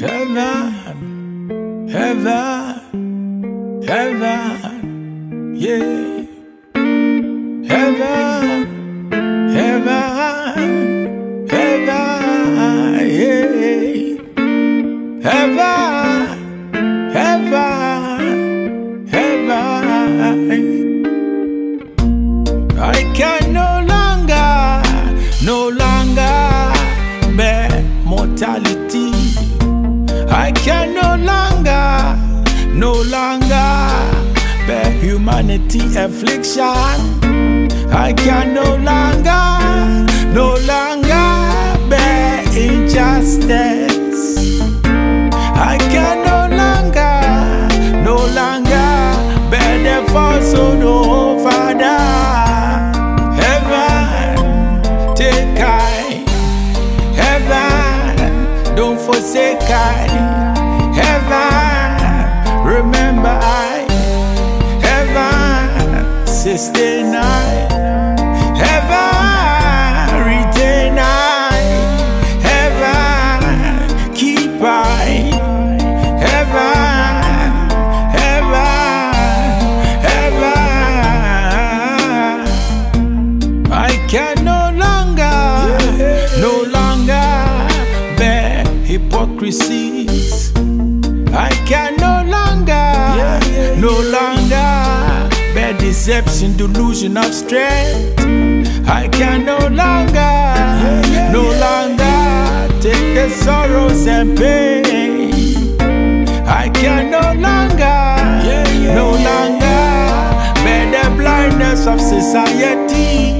Heaven, heaven, heaven, yeah. Heaven, heaven, heaven, yeah. Heaven, longer bear mortality. I can no longer, no longer bear humanity affliction. I can no longer, no longer bear injustice. Don't forsake I. Heaven, remember I. Heaven, sustain I. I can no longer, no longer bear deception, delusion of strength. I can no longer, no longer take the sorrows and pain. I can no longer, no longer bear the blindness of society.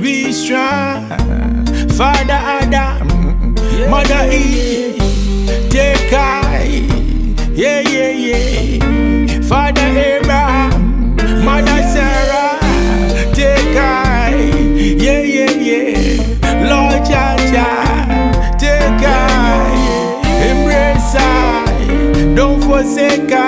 be strong. Father Adam, Mother Eve, take I, yeah, yeah, yeah. Father Abraham, Mother Sarah, take I, yeah, yeah, yeah. Lord Jah Jah, take I, embrace I, don't forsake I,